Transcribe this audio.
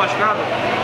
machucado?